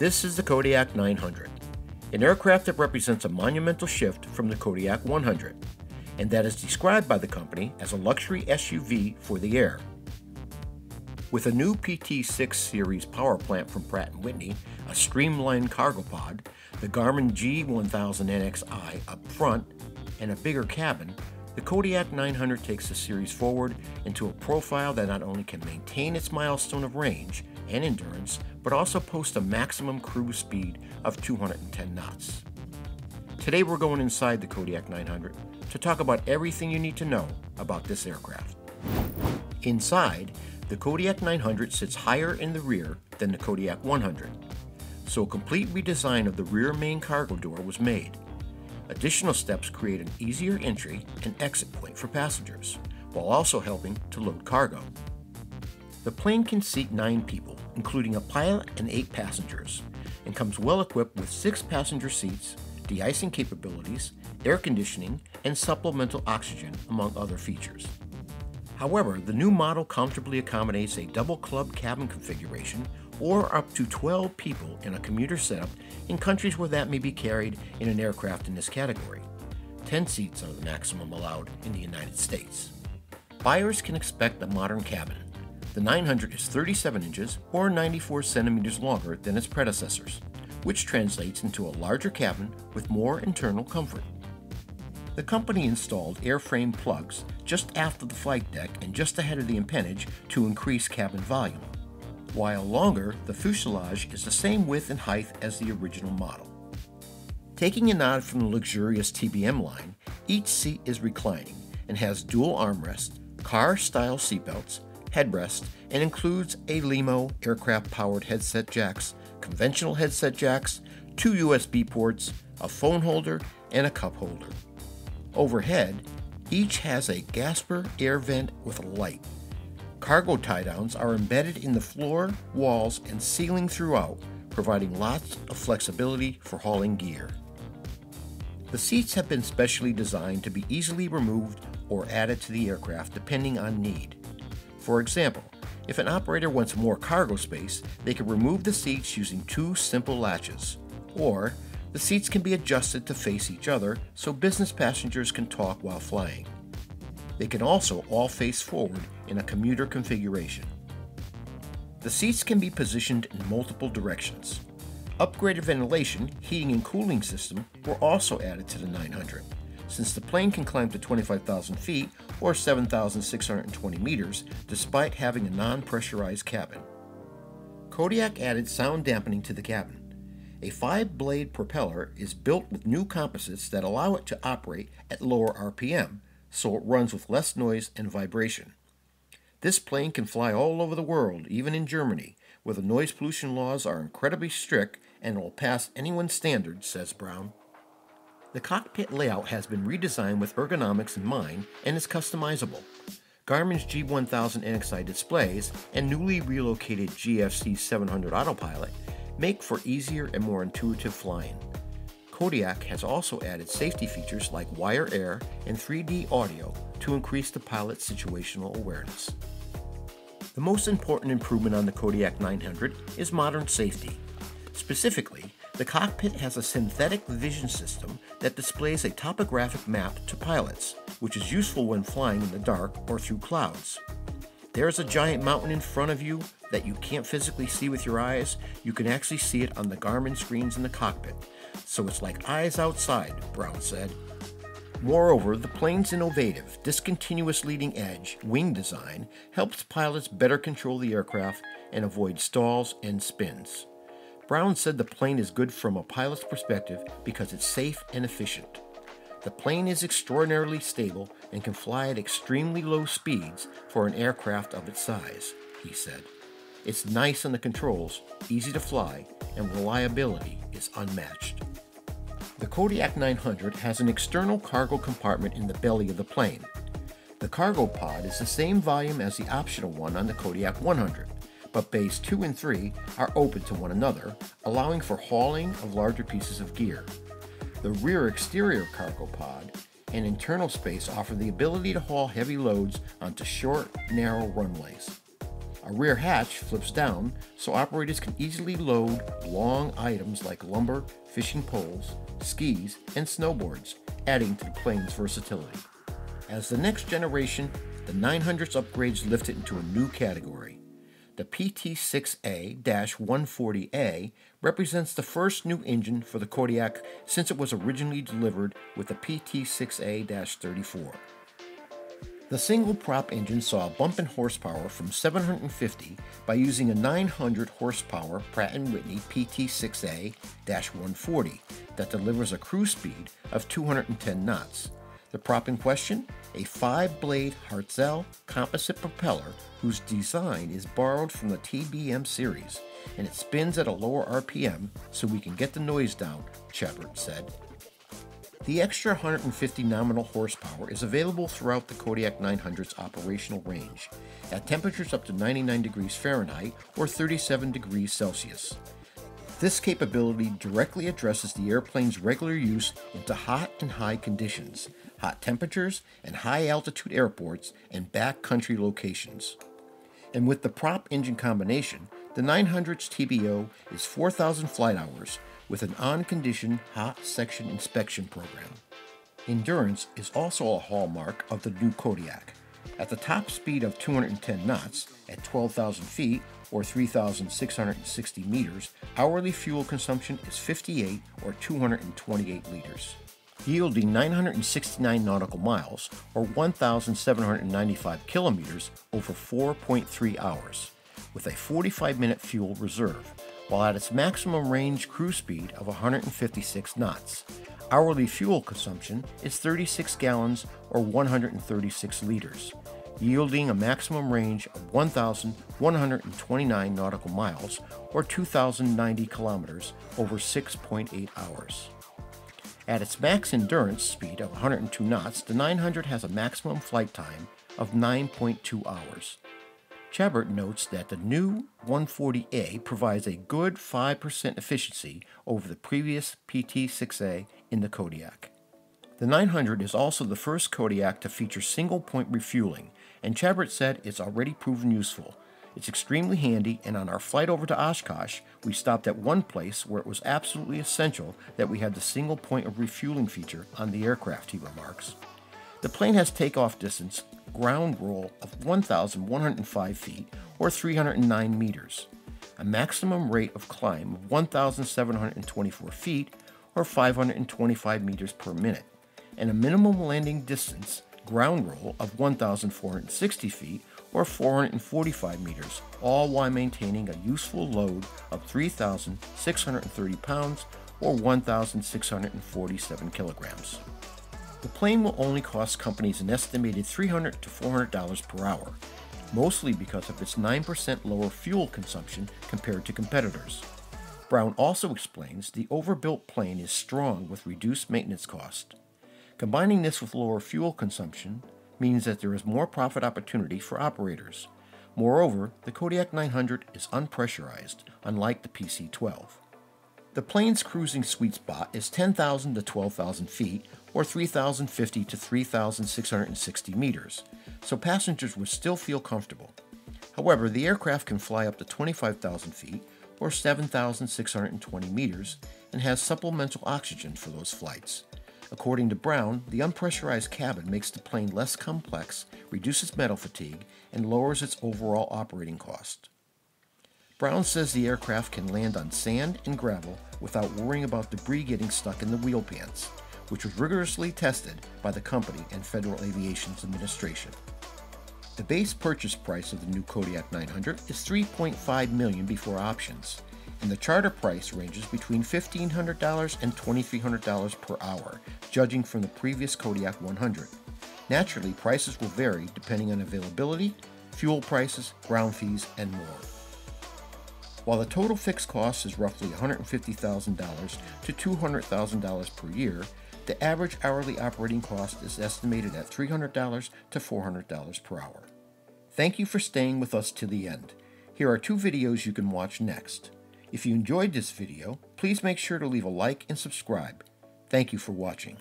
This is the Kodiak 900, an aircraft that represents a monumental shift from the Kodiak 100, and that is described by the company as a luxury SUV for the air. With a new PT6 series power plant from Pratt & Whitney, a streamlined cargo pod, the Garmin G1000NXi up front, and a bigger cabin, the Kodiak 900 takes the series forward into a profile that not only can maintain its milestone of range and endurance, but also post a maximum cruise speed of 210 knots. Today we're going inside the Kodiak 900 to talk about everything you need to know about this aircraft. Inside, the Kodiak 900 sits higher in the rear than the Kodiak 100, so a complete redesign of the rear main cargo door was made. Additional steps create an easier entry and exit point for passengers, while also helping to load cargo. The plane can seat nine people, including a pilot and eight passengers, and comes well equipped with six passenger seats, de-icing capabilities, air conditioning, and supplemental oxygen, among other features. However, the new model comfortably accommodates a double club cabin configuration or up to 12 people in a commuter setup in countries where that may be carried in an aircraft in this category. 10 seats are the maximum allowed in the United States. Buyers can expect a modern cabin. The 900 is 37 inches or 94 centimeters longer than its predecessors, which translates into a larger cabin with more internal comfort. The company installed airframe plugs just after the flight deck and just ahead of the empennage to increase cabin volume. While longer, the fuselage is the same width and height as the original model. Taking a nod from the luxurious TBM line, each seat is reclining and has dual armrests, car-style seatbelts, headrest, and includes a Lemo aircraft-powered headset jacks, conventional headset jacks, two USB ports, a phone holder, and a cup holder. Overhead, each has a Gasper air vent with a light. Cargo tie downs are embedded in the floor, walls, and ceiling throughout, providing lots of flexibility for hauling gear. The seats have been specially designed to be easily removed or added to the aircraft depending on need. For example, if an operator wants more cargo space, they can remove the seats using two simple latches. Or, the seats can be adjusted to face each other so business passengers can talk while flying. They can also all face forward in a commuter configuration. The seats can be positioned in multiple directions. Upgraded ventilation, heating, and cooling system were also added to the 900, since the plane can climb to 25,000 feet or 7,620 meters despite having a non-pressurized cabin. Kodiak added sound dampening to the cabin. A five blade propeller is built with new composites that allow it to operate at lower RPM, so it runs with less noise and vibration. This plane can fly all over the world, even in Germany, where the noise pollution laws are incredibly strict and will pass anyone's standards, says Brown. The cockpit layout has been redesigned with ergonomics in mind and is customizable. Garmin's G1000 NXi displays and newly relocated GFC 700 autopilot make for easier and more intuitive flying. Kodiak has also added safety features like WireAware and 3D audio to increase the pilot's situational awareness. The most important improvement on the Kodiak 900 is modern safety. Specifically, the cockpit has a synthetic vision system that displays a topographic map to pilots, which is useful when flying in the dark or through clouds there's a giant mountain in front of you that you can't physically see with your eyes, you can actually see it on the Garmin screens in the cockpit. So it's like eyes outside, Brown said. Moreover, the plane's innovative, discontinuous leading edge wing design helps pilots better control the aircraft and avoid stalls and spins. Brown said the plane is good from a pilot's perspective because it's safe and efficient. The plane is extraordinarily stable and can fly at extremely low speeds for an aircraft of its size, he said. It's nice on the controls, easy to fly, and reliability is unmatched. The Kodiak 900 has an external cargo compartment in the belly of the plane. The cargo pod is the same volume as the optional one on the Kodiak 100, but bays 2 and 3 are open to one another, allowing for hauling of larger pieces of gear. The rear exterior cargo pod and internal space offer the ability to haul heavy loads onto short, narrow runways. A rear hatch flips down so operators can easily load long items like lumber, fishing poles, skis, and snowboards, adding to the plane's versatility. As the next generation, the 900's upgrades lift it into a new category. The PT6A-140A represents the first new engine for the Kodiak since it was originally delivered with the PT6A-34. The single prop engine saw a bump in horsepower from 750 by using a 900 horsepower Pratt & Whitney PT6A-140 that delivers a cruise speed of 210 knots. The prop in question? A five-blade Hartzell composite propeller whose design is borrowed from the TBM series, and it spins at a lower RPM so we can get the noise down, Chabbert said. The extra 150 nominal horsepower is available throughout the Kodiak 900's operational range, at temperatures up to 99 degrees Fahrenheit or 37 degrees Celsius. This capability directly addresses the airplane's regular use into hot and high conditions, hot temperatures, and high altitude airports and backcountry locations. And with the prop engine combination, the 900's TBO is 4,000 flight hours with an on-condition hot section inspection program. Endurance is also a hallmark of the new Kodiak. At the top speed of 210 knots at 12,000 feet or 3,660 meters, hourly fuel consumption is 58 or 228 liters, yielding 969 nautical miles or 1,795 kilometers over 4.3 hours, with a 45 minute fuel reserve while at its maximum range cruise speed of 156 knots. Hourly fuel consumption is 36 gallons or 136 liters, yielding a maximum range of 1,129 nautical miles or 2,090 kilometers over 6.8 hours. At its max endurance speed of 102 knots, the 900 has a maximum flight time of 9.2 hours. Chabbert notes that the new 140A provides a good 5% efficiency over the previous PT6A in the Kodiak. The 900 is also the first Kodiak to feature single point refueling, and Chabbert said it's already proven useful. It's extremely handy, and on our flight over to Oshkosh, we stopped at one place where it was absolutely essential that we had the single point of refueling feature on the aircraft, he remarks. The plane has takeoff distance ground roll of 1,105 feet or 309 meters, a maximum rate of climb of 1,724 feet or 525 meters per minute, and a minimum landing distance ground roll of 1,460 feet or 445 meters, all while maintaining a useful load of 3,630 pounds or 1,647 kilograms. The plane will only cost companies an estimated 300 to $400 per hour, mostly because of its 9% lower fuel consumption compared to competitors. Brown also explains the overbuilt plane is strong with reduced maintenance cost. Combining this with lower fuel consumption means that there is more profit opportunity for operators. Moreover, the Kodiak 900 is unpressurized, unlike the PC 12. The plane's cruising sweet spot is 10,000 to 12,000 feet, or 3,050 to 3,660 meters, so passengers would still feel comfortable. However, the aircraft can fly up to 25,000 feet, or 7,620 meters, and has supplemental oxygen for those flights. According to Brown, the unpressurized cabin makes the plane less complex, reduces metal fatigue, and lowers its overall operating cost. Brown says the aircraft can land on sand and gravel without worrying about debris getting stuck in the wheel pants, which was rigorously tested by the company and Federal Aviation Administration. The base purchase price of the new Kodiak 900 is 3.5 million before options, and the charter price ranges between $1,500 and $2,300 per hour, judging from the previous Kodiak 100. Naturally, prices will vary depending on availability, fuel prices, ground fees, and more. While the total fixed cost is roughly $150,000 to $200,000 per year, the average hourly operating cost is estimated at $300 to $400 per hour. Thank you for staying with us to the end. Here are two videos you can watch next. If you enjoyed this video, please make sure to leave a like and subscribe. Thank you for watching.